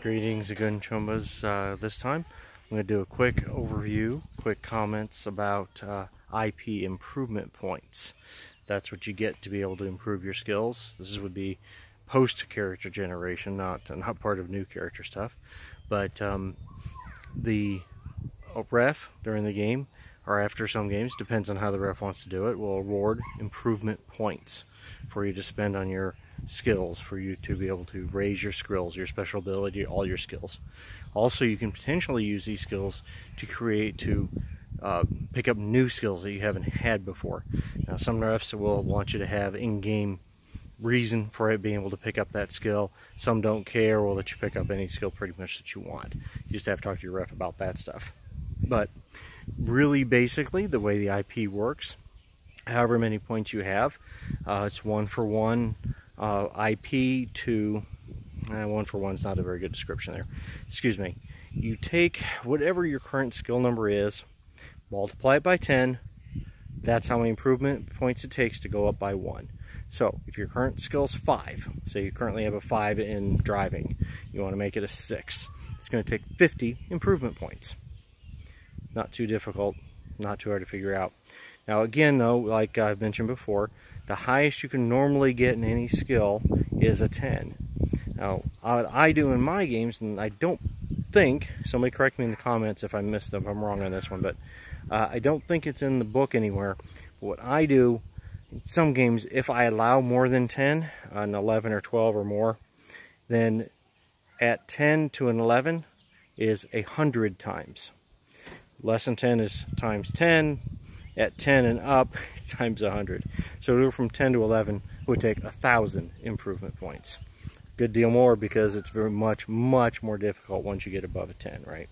Greetings again, Choombas. Uh, this time I'm going to do a quick overview, quick comments about uh, IP improvement points. That's what you get to be able to improve your skills. This would be post character generation, not not part of new character stuff. But um, the ref during the game or after some games, depends on how the ref wants to do it, will award improvement points for you to spend on your skills for you to be able to raise your skills, your special ability, all your skills. Also, you can potentially use these skills to create, to uh, pick up new skills that you haven't had before. Now, some refs will want you to have in-game reason for it being able to pick up that skill. Some don't care, will let you pick up any skill pretty much that you want. You just have to talk to your ref about that stuff. But really basically, the way the IP works, however many points you have, uh, it's one for one uh, IP to uh, one for one is not a very good description there. Excuse me. You take whatever your current skill number is, multiply it by 10. That's how many improvement points it takes to go up by one. So if your current skill is five, so you currently have a five in driving, you want to make it a six. It's going to take 50 improvement points. Not too difficult, not too hard to figure out. Now again though, like I've mentioned before, the highest you can normally get in any skill is a 10. Now, what I do in my games, and I don't think, somebody correct me in the comments if I missed them, if I'm wrong on this one, but uh, I don't think it's in the book anywhere. But What I do in some games, if I allow more than 10, an 11 or 12 or more, then at 10 to an 11 is a hundred times. Less than 10 is times 10, at 10 and up times 100. So to go from 10 to 11 would take 1,000 improvement points. Good deal more because it's very much, much more difficult once you get above a 10, right?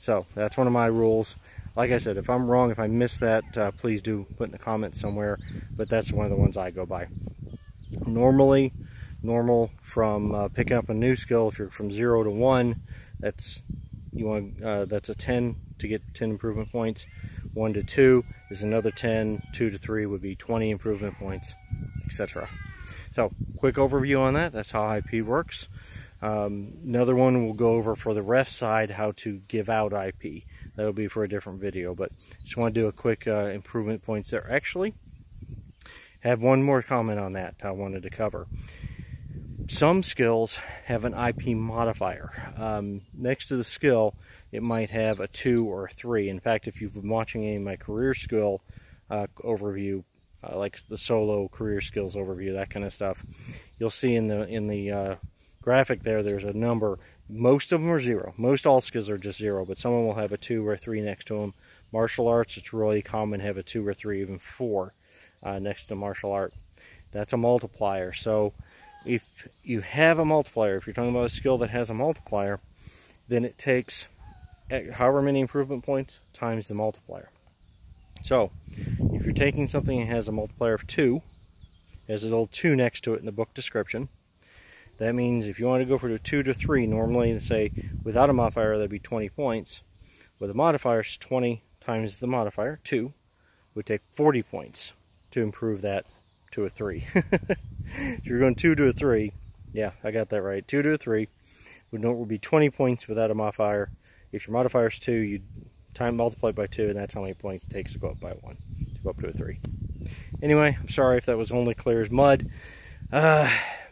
So that's one of my rules. Like I said, if I'm wrong, if I missed that, uh, please do put in the comments somewhere. But that's one of the ones I go by. Normally, normal from uh, picking up a new skill, if you're from 0 to 1, that's you want uh, that's a 10 to get 10 improvement points. 1 to 2 is another 10, 2 to 3 would be 20 improvement points, etc. So, quick overview on that. That's how IP works. Um, another one we'll go over for the ref side, how to give out IP. That'll be for a different video, but just want to do a quick uh, improvement points there. Actually, have one more comment on that I wanted to cover. Some skills have an IP modifier. Um, next to the skill, it might have a 2 or a 3. In fact, if you've been watching any of my career skill uh, overview, uh, like the solo career skills overview, that kind of stuff, you'll see in the in the uh, graphic there, there's a number. Most of them are 0. Most all skills are just 0, but some of them will have a 2 or a 3 next to them. Martial arts, it's really common have a 2 or 3, even 4 uh, next to martial art. That's a multiplier. So if you have a multiplier, if you're talking about a skill that has a multiplier, then it takes however many improvement points times the multiplier. So, if you're taking something that has a multiplier of 2, has a little 2 next to it in the book description, that means if you want to go for a 2 to 3, normally, say, without a modifier, that'd be 20 points. With a modifier, 20 times the modifier, 2, would take 40 points to improve that to a 3. if you're going 2 to a 3, yeah, I got that right, 2 to a 3, would, know it would be 20 points without a modifier, if your modifier is 2, you time multiply by 2, and that's how many points it takes to go up by 1, to go up to a 3. Anyway, I'm sorry if that was only clear as mud. Uh,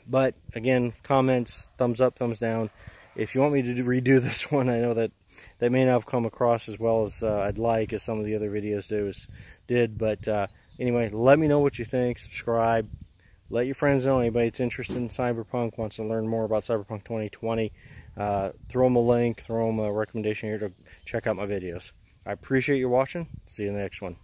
but, again, comments, thumbs up, thumbs down. If you want me to redo this one, I know that that may not have come across as well as uh, I'd like, as some of the other videos do, did. But uh, anyway, let me know what you think. Subscribe. Let your friends know anybody that's interested in Cyberpunk, wants to learn more about Cyberpunk 2020 uh, throw them a link, throw them a recommendation here to check out my videos. I appreciate you watching. See you in the next one.